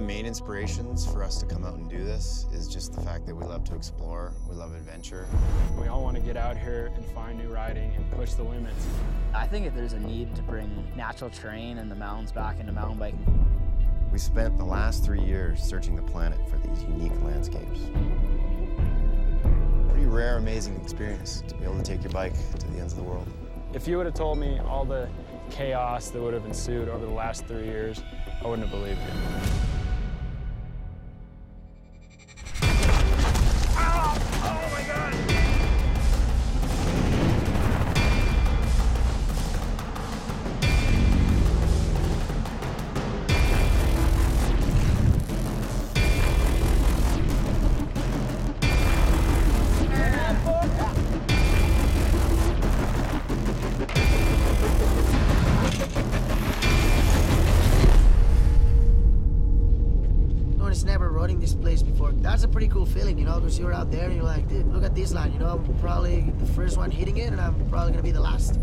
main inspirations for us to come out and do this is just the fact that we love to explore, we love adventure. We all want to get out here and find new riding and push the limits. I think that there's a need to bring natural terrain and the mountains back into mountain biking. We spent the last three years searching the planet for these unique landscapes. Pretty rare, amazing experience to be able to take your bike to the ends of the world. If you would have told me all the chaos that would have ensued over the last three years, I wouldn't have believed you. Never running this place before. That's a pretty cool feeling, you know, because you're out there and you're like, dude, look at this line, you know, I'm probably the first one hitting it and I'm probably gonna be the last.